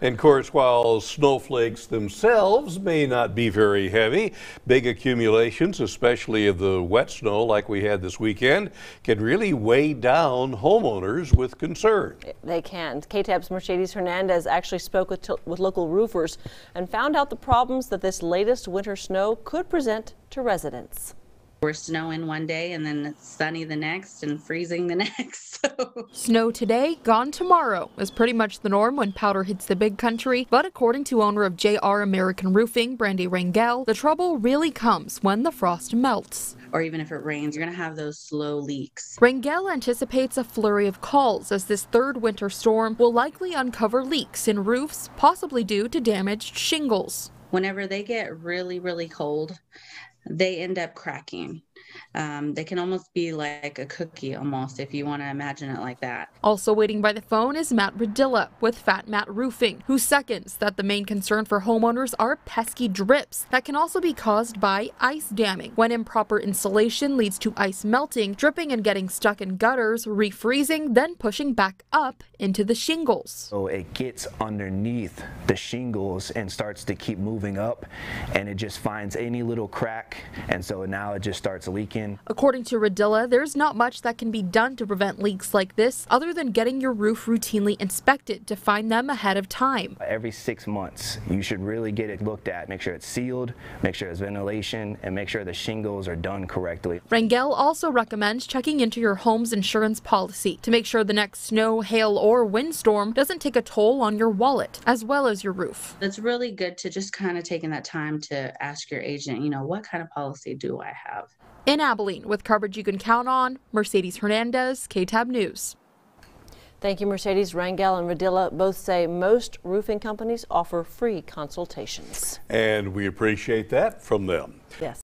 And of course, while snowflakes themselves may not be very heavy, big accumulations, especially of the wet snow like we had this weekend, can really weigh down homeowners with concern. They can. KTAB's Mercedes Hernandez actually spoke with, with local roofers and found out the problems that this latest winter snow could present to residents. We're snowing one day and then it's sunny the next and freezing the next. So. Snow today, gone tomorrow is pretty much the norm when powder hits the big country. But according to owner of JR American Roofing, Brandy Rangel, the trouble really comes when the frost melts. Or even if it rains, you're going to have those slow leaks. Rangel anticipates a flurry of calls as this third winter storm will likely uncover leaks in roofs, possibly due to damaged shingles. Whenever they get really, really cold, they end up cracking. Um, they can almost be like a cookie, almost, if you want to imagine it like that. Also waiting by the phone is Matt Radilla with Fat Matt Roofing, who seconds that the main concern for homeowners are pesky drips that can also be caused by ice damming. When improper insulation leads to ice melting, dripping and getting stuck in gutters, refreezing, then pushing back up into the shingles. So it gets underneath the shingles and starts to keep moving up, and it just finds any little crack, and so now it just starts leaking. According to Radilla, there's not much that can be done to prevent leaks like this other than getting your roof routinely inspected to find them ahead of time. Every six months, you should really get it looked at, make sure it's sealed, make sure it's ventilation, and make sure the shingles are done correctly. Rangel also recommends checking into your home's insurance policy to make sure the next snow, hail, or windstorm doesn't take a toll on your wallet as well as your roof. It's really good to just kind of taking that time to ask your agent, you know, what kind of policy do I have? In Abilene, with coverage you can count on, Mercedes Hernandez, KTAB News. Thank you, Mercedes. Rangel and Radilla both say most roofing companies offer free consultations. And we appreciate that from them. Yes.